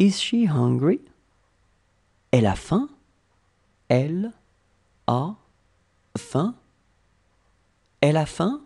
Is she hungry? Elle a faim? Elle a faim? Elle a faim?